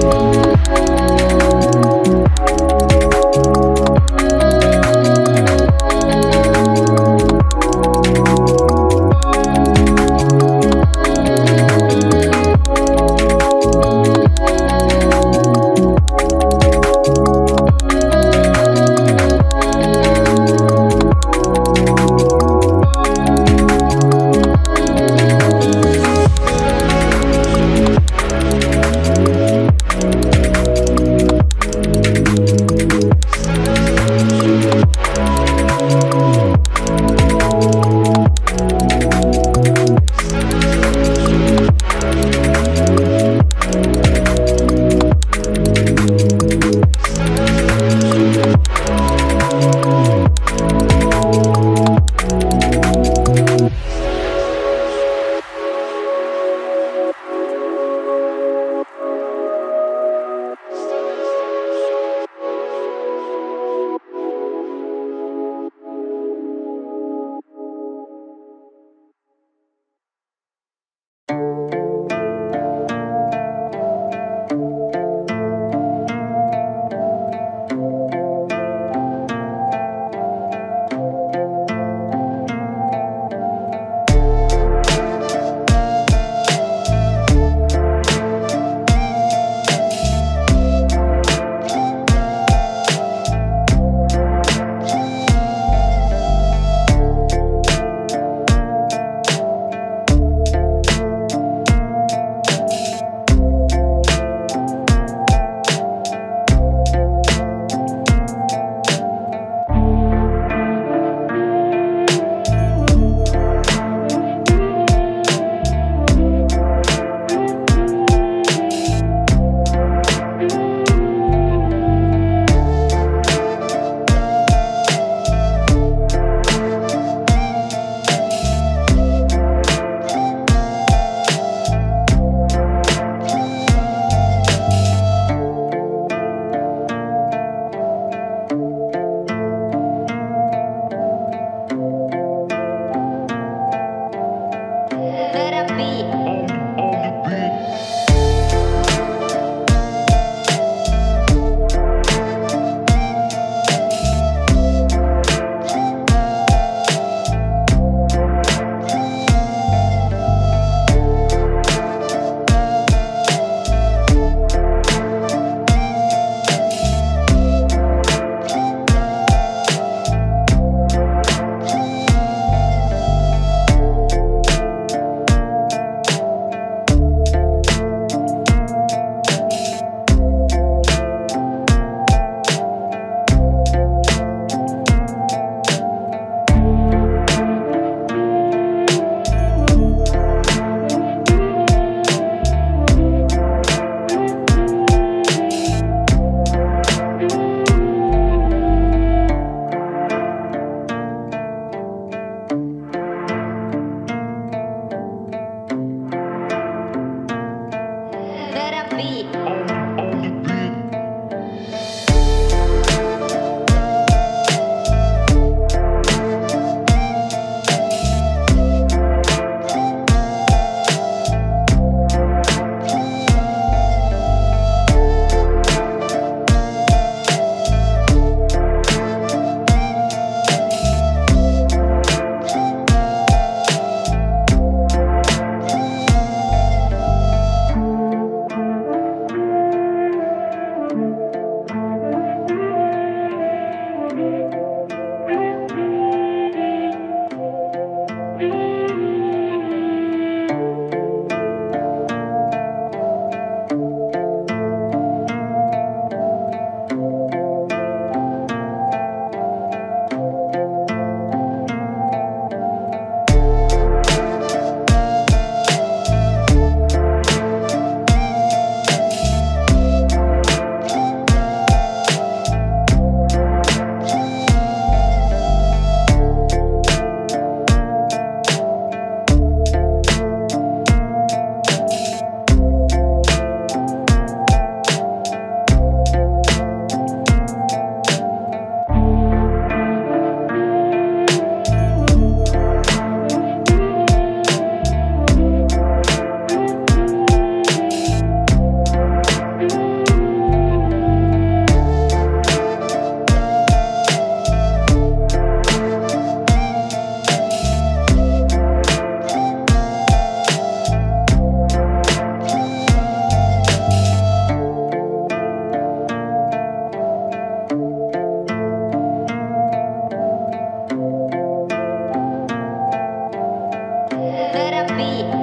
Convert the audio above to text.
Therapy on Mommy